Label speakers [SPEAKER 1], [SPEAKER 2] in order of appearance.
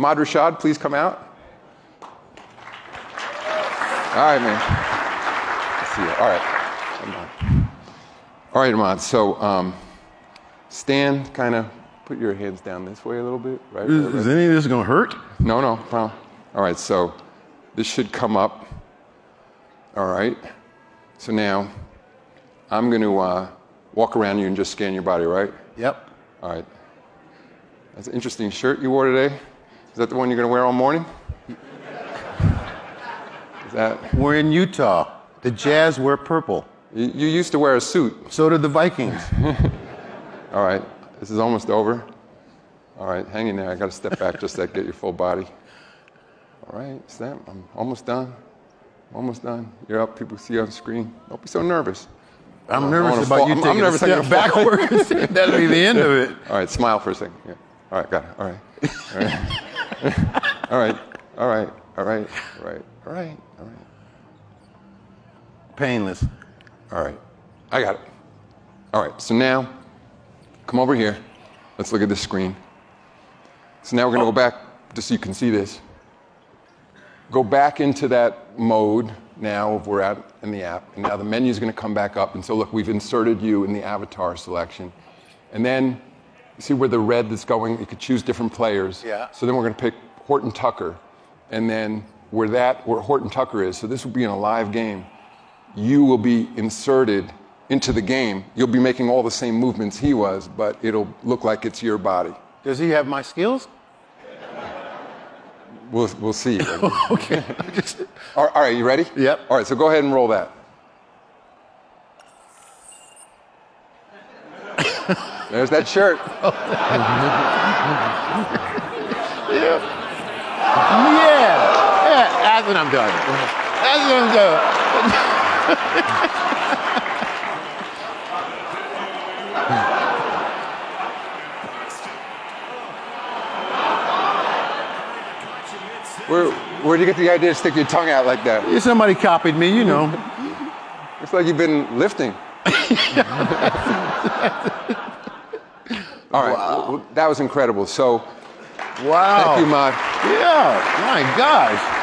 [SPEAKER 1] Ahmad Rashad, please come out. All right, man. Let's see you. All right. Come on. All right, Ahmad. So um, stand, kind of put your hands down this way a little bit. Right.
[SPEAKER 2] Is,
[SPEAKER 1] right,
[SPEAKER 2] is any of this gonna hurt?
[SPEAKER 1] No, no. All right. So this should come up. All right. So now I'm going to uh, walk around you and just scan your body, right?
[SPEAKER 2] Yep.
[SPEAKER 1] All right. That's an interesting shirt you wore today. Is that the one you're going to wear all morning? Is that
[SPEAKER 2] We're in Utah. The Jazz wear purple.
[SPEAKER 1] you, you used to wear a suit?
[SPEAKER 2] So did the Vikings.
[SPEAKER 1] All right. This is almost over. All right. Hang in there. I got to step back just to get your full body. All right. Snap. I'm almost done. Almost done. You're up. People see you on the screen. Don't be so nervous.
[SPEAKER 2] I'm
[SPEAKER 1] I
[SPEAKER 2] nervous about
[SPEAKER 1] fall-
[SPEAKER 2] you
[SPEAKER 1] I'm- I'm
[SPEAKER 2] taking
[SPEAKER 1] nervous
[SPEAKER 2] a
[SPEAKER 1] I'm
[SPEAKER 2] step
[SPEAKER 1] gonna
[SPEAKER 2] backwards. That'll be the end of it.
[SPEAKER 1] All right, smile for a second. Yeah. All right, got it. All right. All right. All right. All right. All right. All right. All right. All right.
[SPEAKER 2] Painless.
[SPEAKER 1] All right. I got it. All right. So now, come over here. Let's look at this screen. So now we're going to go back just so you can see this. Go back into that mode now if we're out in the app. And now the menu is going to come back up. And so look, we've inserted you in the avatar selection. And then you see where the red that's going, you could choose different players.
[SPEAKER 2] Yeah.
[SPEAKER 1] So then we're going to pick Horton Tucker. And then where that, where Horton Tucker is, so this will be in a live game you will be inserted into the game. You'll be making all the same movements he was, but it'll look like it's your body.
[SPEAKER 2] Does he have my skills?
[SPEAKER 1] We'll, we'll see.
[SPEAKER 2] Okay.
[SPEAKER 1] all right, you ready?
[SPEAKER 2] Yep.
[SPEAKER 1] All right, so go ahead and roll that. There's that shirt.
[SPEAKER 2] yeah. Yeah. That's when I'm done. That's when I'm done.
[SPEAKER 1] Where, where'd you get the idea to stick your tongue out like that?
[SPEAKER 2] Yeah, Somebody copied me, you know.
[SPEAKER 1] Looks like you've been lifting. All right, well, that was incredible. So,
[SPEAKER 2] Wow.
[SPEAKER 1] thank you, Mod.
[SPEAKER 2] Yeah. My gosh.